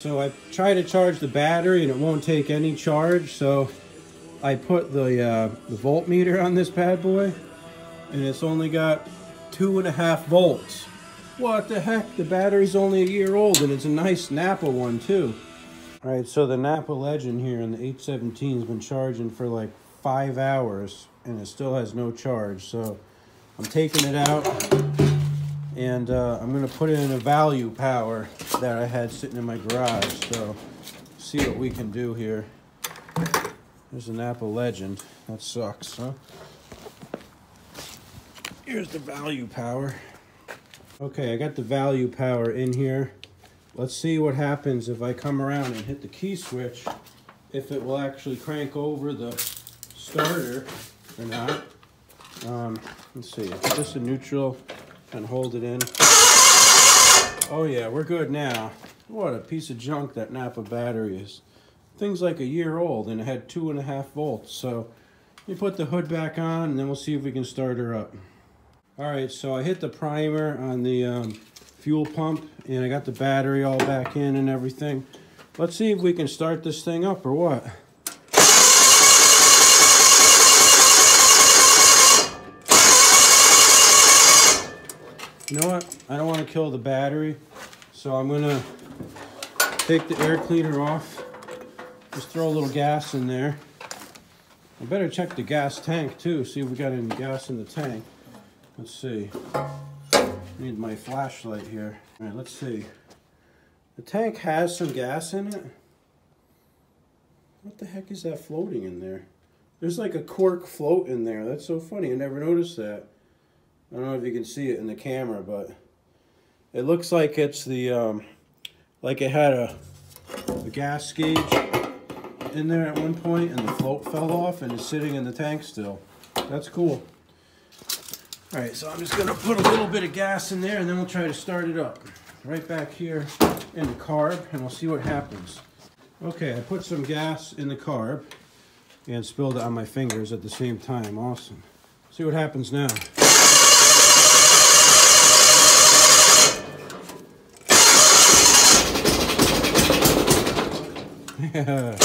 So I try to charge the battery and it won't take any charge. So I put the, uh, the voltmeter on this bad boy and it's only got two and a half volts. What the heck? The battery's only a year old and it's a nice Napa one too. All right, so the Napa Legend here in the 817 has been charging for like five hours and it still has no charge. So I'm taking it out and uh, I'm gonna put in a value power that I had sitting in my garage. So see what we can do here. There's a Napa Legend. That sucks, huh? Here's the value power. Okay, I got the value power in here. Let's see what happens if I come around and hit the key switch, if it will actually crank over the starter or not. Um, let's see, put this in neutral and hold it in. Oh yeah, we're good now. What a piece of junk that Napa battery is. Thing's like a year old and it had two and a half volts. So you put the hood back on and then we'll see if we can start her up. All right, so I hit the primer on the um, fuel pump and I got the battery all back in and everything. Let's see if we can start this thing up or what. You know what? I don't want to kill the battery, so I'm going to take the air cleaner off. Just throw a little gas in there. I better check the gas tank too, see if we got any gas in the tank. Let's see. Need my flashlight here. All right, let's see. The tank has some gas in it. What the heck is that floating in there? There's like a cork float in there. That's so funny. I never noticed that. I don't know if you can see it in the camera, but it looks like it's the, um, like it had a, a gas gauge in there at one point and the float fell off and is sitting in the tank still. That's cool. All right, so I'm just gonna put a little bit of gas in there and then we'll try to start it up. Right back here in the carb and we'll see what happens. Okay, I put some gas in the carb and spilled it on my fingers at the same time. Awesome. See what happens now. Yeah.